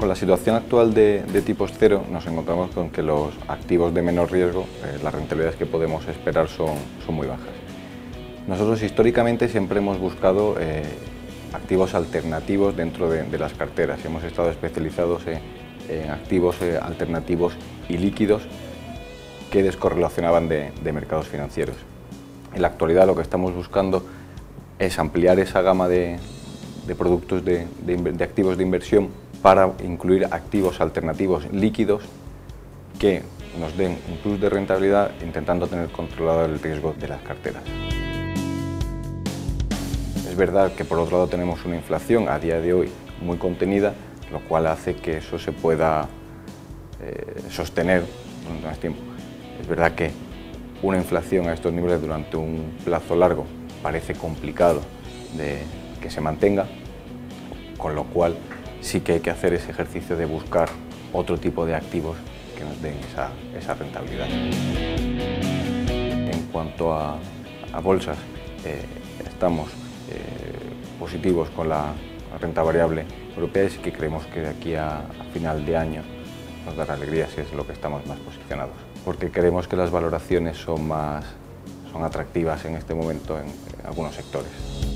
Con la situación actual de, tipos cero nos encontramos con que los activos de menor riesgo, eh, las rentabilidades que podemos esperar son, muy bajas. Nosotros históricamente siempre hemos buscado eh, activos alternativos dentro de, las carteras. Hemos estado especializados en, activos eh, alternativos y líquidos que descorrelacionaban de, mercados financieros. En la actualidad lo que estamos buscando es ampliar esa gama de, productos de, activos de inversión para incluir activos alternativos líquidos que nos den un plus de rentabilidad intentando tener controlado el riesgo de las carteras. Es verdad que por otro lado tenemos una inflación a día de hoy muy contenida, lo cual hace que eso se pueda eh, sostener durante más tiempo. Es verdad que una inflación a estos niveles durante un plazo largo parece complicado de que se mantenga, con lo cual sí que hay que hacer ese ejercicio de buscar otro tipo de activos que nos den esa, rentabilidad. En cuanto a, bolsas, eh, estamos eh, positivos con la renta variable europea y sí que creemos que de aquí a, final de año nos dará alegría si es lo que estamos más posicionados. Porque creemos que las valoraciones son más son atractivas en este momento en algunos sectores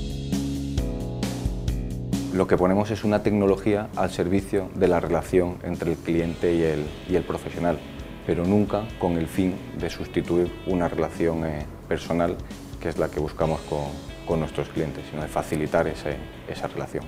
lo que ponemos es una tecnología al servicio de la relación entre el cliente y el, y el profesional, pero nunca con el fin de sustituir una relación eh, personal que es la que buscamos con, con nuestros clientes, sino de facilitar esa relación.